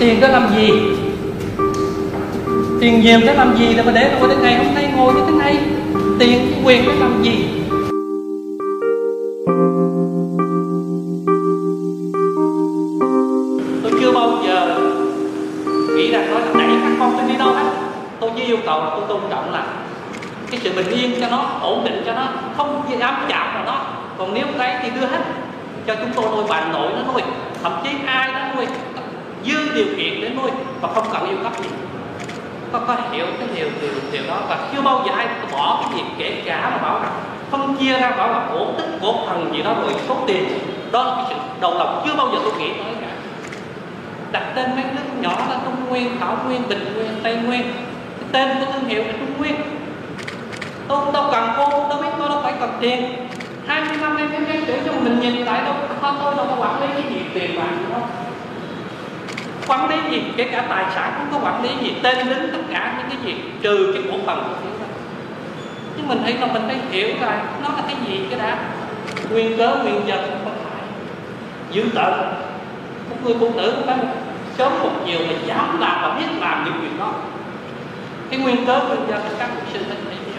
tiền đó làm gì? Tiền nhiều để làm gì để mà để nó đến ngày hôm nay ngồi như thế này. Tiền quyền để làm gì? Tôi chưa bao giờ nghĩ rằng nói là đẩy các con tôi đi đâu hết. Tôi chỉ yêu cầu là tôi tôn trọng là cái sự bình yên cho nó, ổn định cho nó, không dám chạm vào nó. Còn nếu cái thì đưa hết cho chúng tôi nuôi bà nội nó nuôi thậm chí ai đó nuôi điều kiện để nuôi và không cần yêu cấp gì. Có có hiểu cái điều điều điều đó và chưa bao giờ ai bỏ cái gì kể cả mà bảo rằng phân chia ra bảo là cổ tức cổ phần gì đó rồi số tiền. Đó là cái sự đầu lòng chưa bao giờ tôi nghĩ tới cả. Đặt tên mấy nước nhỏ là Trung Nguyên, Thảo Nguyên, Bình Nguyên, Tây Nguyên. Cái tên của thương hiệu là Trung Nguyên. Tôi đâu cần cô đâu biết tôi đâu phải cần tiền. 20 năm em em em chửi cho mình nhìn lại đâu thôi tôi đâu có quản lý cái gì tiền bạc gì đâu quản lý gì, kể cả tài sản cũng có quản lý gì, tên lính tất cả những cái gì, trừ cái cổ phần. Của chúng ta nhưng mình thấy là mình phải hiểu rồi nó là cái gì cái đã. Nguyên cớ, nguyên nhân không phải. Dữ tợn. Một người phụ nữ không phải một sớm một chiều mà dám làm và biết làm những chuyện đó. Cái nguyên cớ, nguyên nhân của các mục sinh phải hiểu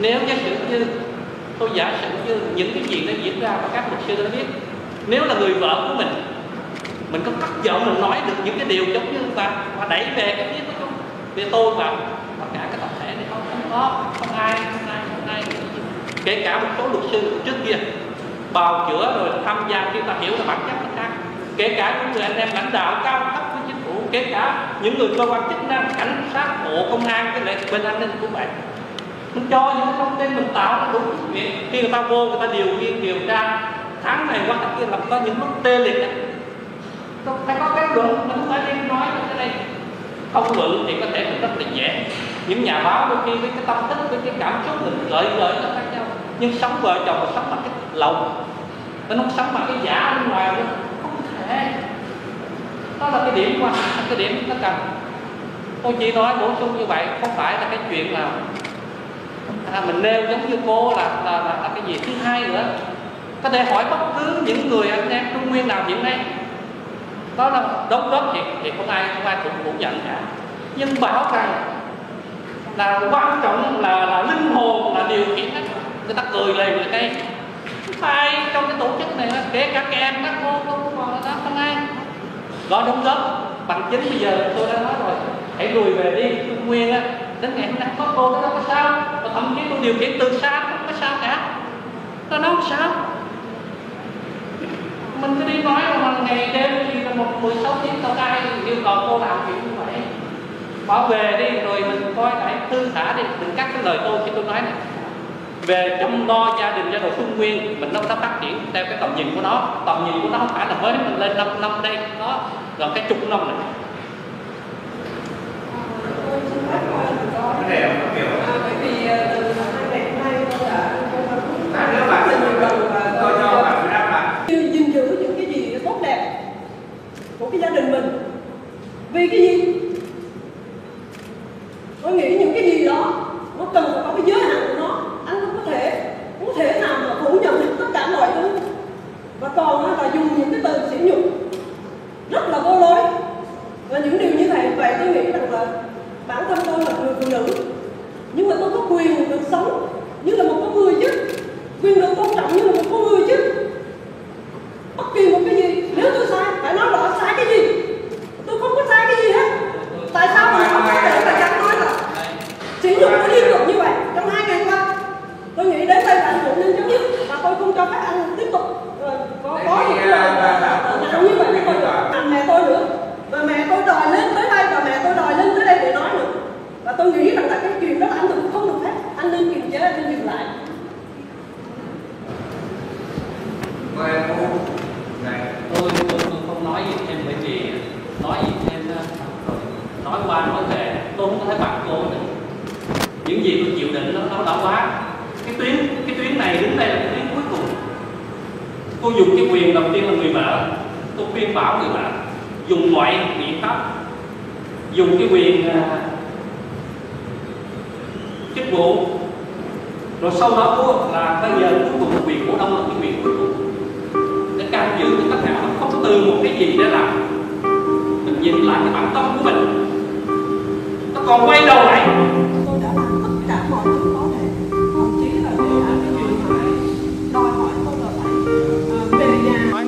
nếu giả sử như, tôi giả sử như những cái gì nó diễn ra và các luật sư đã biết, nếu là người vợ của mình mình có cất giọng mình nói được những cái điều giống như và và đẩy về cái của chúng. Về tôi và và cả cái tập thể này. Không không có không ai không ai không ai. Kể cả một số luật sư trước kia bào chữa rồi tham gia khi ta hiểu là bản chất nó khác. Kể cả những người anh em lãnh đạo cao cấp của chính phủ kể cả những người cơ quan chức năng cảnh sát bộ công an cái lệ bên an ninh cũng vậy mình cho những thông tin mình tạo nó đúng việc khi người ta vô người ta điều nghiên điều tra tháng này qua tháng kia là có những mức tê liệt đấy phải có cái luật mình không phải đi nói như thế này. Không ngữ thì có thể mình rất là dễ những nhà báo đôi khi với cái tâm tích với cái cảm xúc mình gợi gợi nó khác nhau. Nhưng sống vợ chồng sống bằng cái lòng nó không sống bằng cái giả bên ngoài nữa. Không thể. Đó là cái điểm quan trọng, cái điểm nó cần. Tôi chỉ nói bổ sung như vậy không phải là cái chuyện là à, mình nêu giống như cô là là, là là cái gì thứ hai nữa. Có thể hỏi bất cứ những người anh em trung nguyên nào hiện nay đó là đóng góp thì thì không ai không ai cũng phủ nhận cả. Nhưng bảo rằng là quan trọng là là linh hồn là điều khiển hết người ta cười lề người đây ai trong cái tổ chức này kể cả các em các cô cô mà đó không ai có đóng góp. Bằng chính bây giờ tôi đã nói rồi, hãy lùi về đi, trung nguyên á, đến ngày hôm nay có cô đó có sao? Và thậm chí tôi điều khiển từ xa không có sao cả. Tôi nói sao? Mình cứ đi nói mà ngày đêm thì là một 16 tiếng tao cai, yêu cầu cô làm chuyện như vậy. Bảo về đi rồi mình coi lại thư thả đi đừng cắt cái lời tôi khi tôi nói này. Về chăm lo gia đình gia đình phương Nguyên mình nó nó phát triển theo cái tầm nhìn của nó. Tầm nhìn của nó không phải là mới mình lên năm năm đây nó gần cái chục năm này cái này không hiểu bởi vì từ hai ngày hôm nay tôi đã à, nếu bạn xin nhiều đâu tôi cho bạn phải đáp lại như gìn giữ những cái gì tốt đẹp của cái gia đình mình vì cái gì? Tôi nghĩ những cái gì đó, nó cần phải có cái giới hạn của nó. Anh không có thể, không có thể nào mà phủ nhận được tất cả mọi thứ. Và còn là dùng những cái từ sỉ nhục rất là vô lối. Và những điều như vậy vậy tôi nghĩ rằng là bản thân tôi là người phụ nữ. Nhưng mà tôi có quyền được sống như là một con người chứ. Quyền được tôn trọng như là một con người chứ bất kỳ một cái gì nếu tôi sai phải nói rõ sai cái gì tôi không có sai cái gì hết tại sao mà không có thể là dám nói là sử dụng nó liên tục như vậy trong hai ngày qua tôi nghĩ đến đây là ảnh hưởng đến chấm dứt và tôi không cho phép anh tiếp tục ờ, có có những cái lời nặng như vậy với tôi được mẹ tôi nữa và mẹ tôi đòi lên tới đây và mẹ tôi đòi lên tới đây để nói nữa và tôi nghĩ rằng là cái chuyện đó là anh đừng không được phép anh nên kiềm chế anh nên dừng lại mời em cô này tôi, tôi, tôi không nói gì thêm bởi vì nói gì thêm đó, rồi nói qua nói về tôi không có thể bắt cô nữa những gì tôi chịu đựng nó nó đã quá. Cái tuyến cái tuyến này đứng đây là cái tuyến cuối cùng. Cô dùng cái quyền đầu tiên là người vợ. Tôi khuyên bảo người vợ dùng mọi biện pháp. Dùng cái quyền uh, chức vụ. Rồi sau đó cô là bây giờ cuối cùng là quyền cổ đông là cái quyền cuối cùng. Để can dự cho tất cả nó không từ một cái gì để làm. Mình nhìn lại cái bản tâm của mình còn quay đầu lại. Tôi đã làm tất cả mọi thứ có thể. Thậm chí là kể cả cái chuyện phải đòi hỏi tôi là phải ờ, về nhà.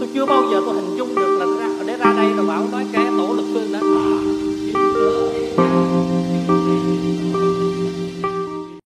Tôi chưa bao giờ tôi hình dung được là để ra đây là bảo nói cái